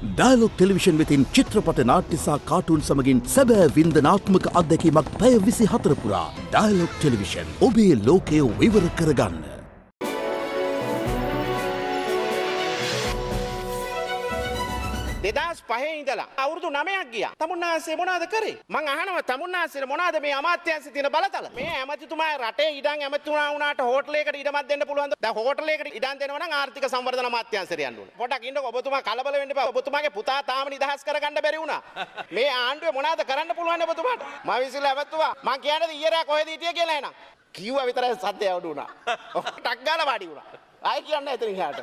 Dialog television වෙතින් චිත්‍රපට නාට්‍යසා cartoon සමගින් සැබෑ වින්දනාත්මක අත්දැකීමක් පැය විසි හතරපුරා ඩයිලොක් ටෙලිවිෂන් ඔබේ ලෝකය විවර කරගන්න. දෙදස් පහේ ඉඳලා අවුරුදු නමයක් ගිය. තමුන්නාසේ මොනාද කරේ? මං අහනව තමුන්නාසේ මොනාද මේ අමාත්‍යංශ තියෙන බලතල? මේ ඇමතිතුමා රටේ ඉඩම් ඇමතිතුමා වුණාට හෝටලයකට ඉඩමක් දෙන්න පුළුවන්ද? දැන් හෝටලයකට ඉඩම් දෙනවා නම් ආර්ථික සංවර්ධන අමාත්‍යංශයට යන්න ඕනේ. පොඩක් ඉන්නකො ඔබතුමා කලබල වෙන්න එපා. ඔබතුමාගේ පුතා තාම නිදහස් කරගන්න බැරි වුණා. මේ ආණ්ඩුවේ මොනාද කරන්න පුළුවන් ඔබතුමාට? මම විසිලා ඇමතුවා මං කියන්නේ ඊයරයා කොහෙද හිටියේ කියලා එනවා කිව්වා විතරයි සද්දය අවුඩු වුණා. ටක් ගාලා වාඩි වුණා. ආය කියන්න එතනින් හාට.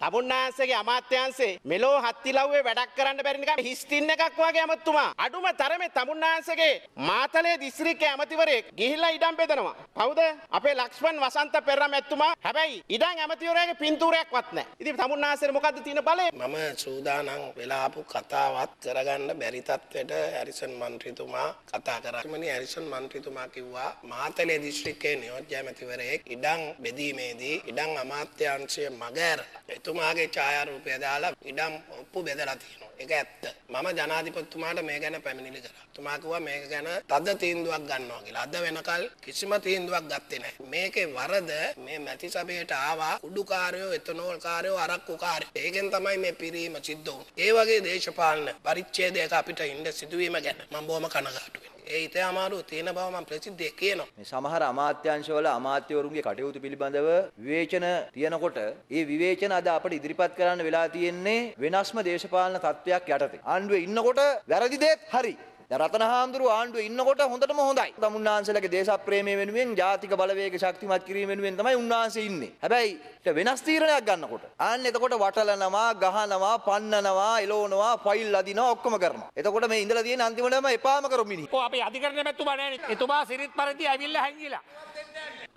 තමුන්නාන්සේගේ අමාත්‍යංශේ මෙලෝ හත්තිලව්වේ වැඩක් කරන්න බැරි නිකන් හිස්ටින් එකක් වගේ ඇමතුමා. අඩුම තරමේ තමුන්නාන්සේගේ මාතලේ දිස්ත්‍රික්ක ඇමතිවරයෙක් ගිහිල්ලා ඉඩම් බෙදනවා. කවුද? අපේ ලක්ෂ්මන් වසන්ත පෙරම් ඇතුමා. හැබැයි ඉඩම් ඇමතිවරයාගේ පින්තූරයක්වත් නැහැ. ඉතින් තමුන්නාන්සේට මොකද්ද තියෙන බලය? මම සූදානම් වෙලාපු කතාවත් කරගන්න බැරි තත්ත්වයට හැරිසන් මන්ත්‍රීතුමා කතා කරා. මනි හැරිසන් මන්ත්‍රීතුමා කිව්වා මාතලේ දිස්ත්‍රික්කයේ නියෝජ්‍ය ඇමතිවරයෙක් ඉඩම් බෙදීමේදී ඉඩම් අමාත්‍යාංශය මගෑර එතුමාගේ ඡායාරූපය දාලා ඉඩම් ඔප්පු බෙදලා තියෙනවා. ඒක ඇත්ත. මම ජනාධිපතිතුමාට මේ ගැන පැමිණිලි කරා. තුමා කිව්වා මේක ගැන තද තීන්දුවක් ගන්නවා කියලා. අද වෙනකල් කිසිම තීන්දුවක් ගත්තේ නැහැ. මේකේ වරද මේ මැති සභයට ආවා කුඩුකාරයෝ, එතනෝල් කාරයෝ, අරක්කු කාරයෝ. ඒකෙන් තමයි මේ පිරීම සිද්ධ වුනේ. ඒ වගේ දේශපාලන පරිච්ඡේදයක අපිට ඉන්න සිදුවීම ගැන මම බොහොම කනගාටු වෙනවා. ඒ හිතේ අමාරුව තියෙන බව මම ප්‍රසිද්ධියේ කියනවා. මේ සමහර අමාත්‍යංශවල අමාත්‍යවරුන්ගේ කටයුතු පිළිබඳව විවේචන තියනකොට ඒ විවේචන අද අපට ඉදිරිපත් කරන්න වෙලා තියෙන්නේ වෙනස්ම දේශපාලන තත්ත්වයක් යටතේ. ආණ්ඩුවේ ඉන්නකොට වැරදි දේත් හරි. දැන් රතන හාමුදුරුව ආණ්ඩුවේ ඉන්නකොට හොඳටම හොඳයි. තමුන්නාන්සේලාගේ දේශප්‍රේමය වෙනුවෙන් ජාතික බලවේග ශක්තිමත් කිරීම වෙනුවෙන් තමයි උන්වහන්සේ ඉන්නේ. හැබැයි ඊට වෙනස් තීරණයක් ගන්නකොට ආන්න එතකොට වටලනවා, ගහනවා, පන්නනවා, එලවනවා, ෆයිල් අදිනවා ඔක්කොම කරනවා. එතකොට මේ ඉඳලා තියෙන අන්තිමටම එපාම කරු මිනිහ. ඔව් අපේ අධිකරණ මැතිතුමා නෑනේ. එතුමා සිරිත් පරිදි ඇවිල්ලා හැංගිලා.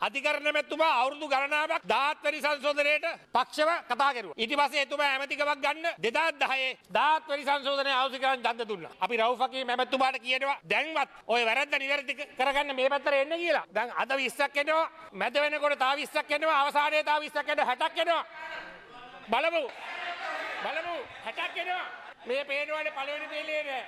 අධිකරණ මැතිතුමා අවුරුදු ගණනාවක් 17 වෙනි සංශෝධනයේට පක්ෂව කතා කරුවා. ඊට පස්සේ එතුමා ඇමතිකමක් ගන්න 2010 17 වෙනි සංශෝධනයේ අවශ්‍ය කරන් ඡන්ද දුන්නා. අපි රවුෆ් හකීම් ඇමතිතුමාට කියනවා දැන්වත් ඔය වැරද්ද නිවැරදි කරගන්න මේ පැත්තට එන්න කියලා. දැන් අද 20ක් එනවා, මැද වෙනකොට තව 20ක් එනවා, අවසානයේ තව 20ක් එනවා, 60ක් එනවා. බලමු. බලමු 60ක් එනවා. මේ පේනවනේ පළවෙනි පේලියේ නෑ.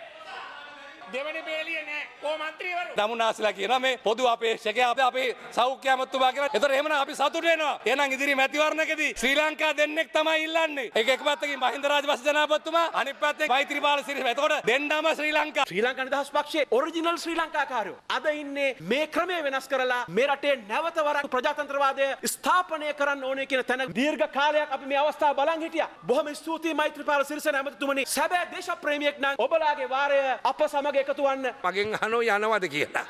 දෙවනි බේලිය නෑ ඕ මන්ත්‍රීවරු දමුනාසිලා කියනවා මේ පොදු අපේක්ෂකයා අපේ සෞඛ්‍ය අමාත්‍යතුමා කියලා. ඒතර එහෙමනම් අපි සතුටු වෙනවා. එහෙනම් ඉදිරි මැතිවරණකදී ශ්‍රී ලංකා දෙන්නෙක් තමයි ඉල්ලන්නේ. ඒක එක පැත්තකින් මහින්ද රාජපක්ෂ ජනාධිපතිතුමා අනිත් පැත්තෙන් මෛත්‍රීපාල සිරිසේන. එතකොට දෙන්නම ශ්‍රී ලංකා ශ්‍රී ලංකා නිදහස් පක්ෂයේ ඔරිජිනල් ශ්‍රී ලංකාකාරයෝ අද ඉන්නේ මේ ක්‍රමය වෙනස් කරලා මේ රටේ නැවත වරක් ප්‍රජාතන්ත්‍රවාදය ස්ථාපනය කරන්න ඕනේ කියන තැන දීර්ඝ කාලයක් අපි මේ අවස්ථාව බලන් හිටියා. බොහොම ස්තුතියි මෛත්‍රීපාල සිරිසේන අමාත්‍යතුමනි. සැබෑ දේශප්‍රේමියෙක් නම් ඔබලාගේ වාරය අප සමග එකතු වන්න මගෙන් අහනෝ යනවද කියලා.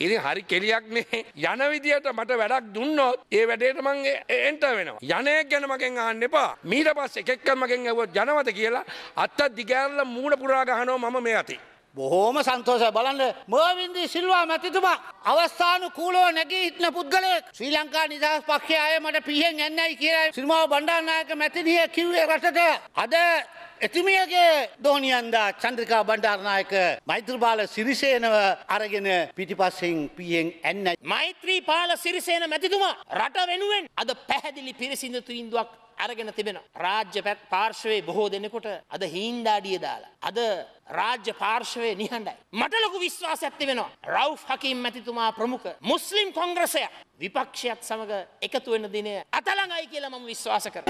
ඉතින් හරි කෙලියක්නේ යන විදියට මට වැඩක් දුන්නොත් ඒ වැඩේට මං එන්ට වෙනවා. යනයක් ගැන මගෙන් අහන්න එපා. මීට පස්සේ එකෙක්ක මගෙන් ඇහුවොත් යනවද කියලා අත්ත දිගෑරලා මූණ පුරා ගහනවා මම මේ අතේ. බොහෝම සන්තෝෂයි. බලන්න මර්වින්දී සිල්වා මැතිතුමා අවස්ථානු කූලෝ නැගී හිටන පුද්ගලයෙක්. ශ්‍රී ලංකා නිදහස් පක්ෂය අය මට පිහෙන් එන්නයි කියලා සිරිමාව බණ්ඩාරනායක මැතිනිය කිව්වේ රටට. අද එතුමියගේ දෝනියන්දා චන්ද්‍රිකා බණ්ඩාරනායක මෛත්‍රපාල සිරිසේනව අරගෙන පිටිපස්සෙන් පියෙන් ඇන්න. මෛත්‍රී පාල සිරිසේන මැතිතුමා රට වෙනුවෙන් අද පැහැදිලි පිරිසිඳ තීන්දුවක් අරගෙන තිබෙන. රාජ්‍ය පැත් පාර්ශවයේ බොහෝ දෙනෙකොට අද හින්දාඩිය දාලා. අද රාජ්‍ය පාර්ශවය නිහඬයි. මට ලොකු විශ්වාස ඇත්ති වෙනවා. රව් හකිම් මැතිතුමා ප්‍රමුඛ මුස්ලිම් කොංග්‍රසය විපක්ෂයත් සමඟ එකතු වෙන දිනය අතළඟයි කියලා මම විශ්වාස කර.